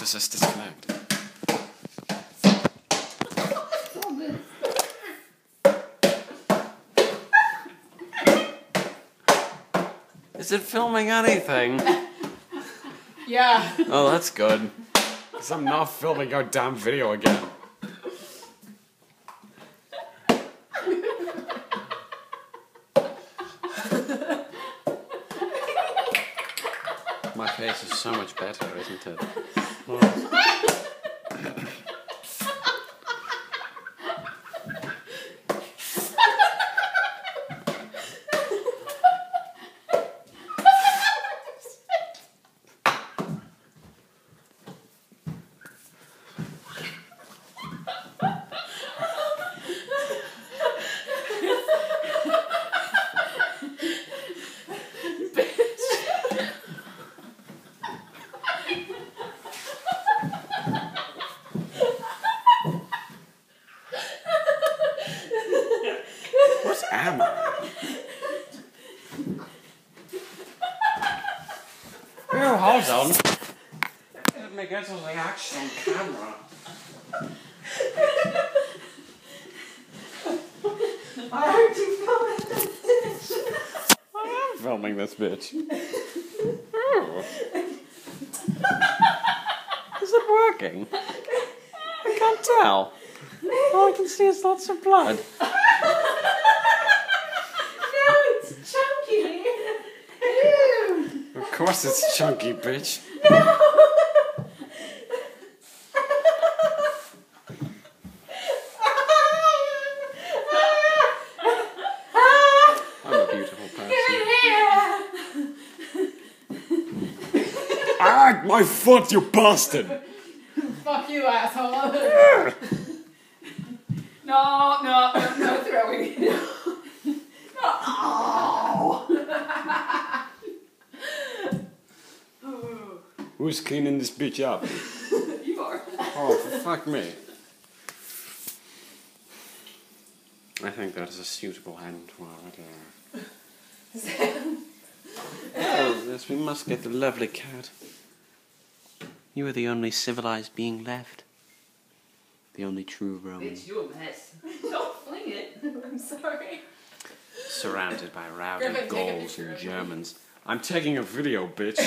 this disconnect? Is it filming anything? Yeah. Oh, that's good. Because I'm not filming our damn video again. My face is so much better, isn't it? am I? Oh, hold on. Let me get something action on camera. I heard you filming this. I am filming this bitch. Is it working? I can't tell. All I can see is lots of blood. No, it's chunky. Ew. Of course it's chunky, bitch. I'm a beautiful person. Ah, my foot, you bastard! Fuck you, asshole. no, no, no, no throwing. Who's cleaning this bitch up? you are. Oh, fuck me. I think that is a suitable end to our dinner. Oh, yes, we must get the lovely cat. You are the only civilized being left. The only true Roman. Bitch, you a mess. Don't fling it. I'm sorry. Surrounded by rowdy Griffin, Gauls and. Germans. I'm taking a video, bitch.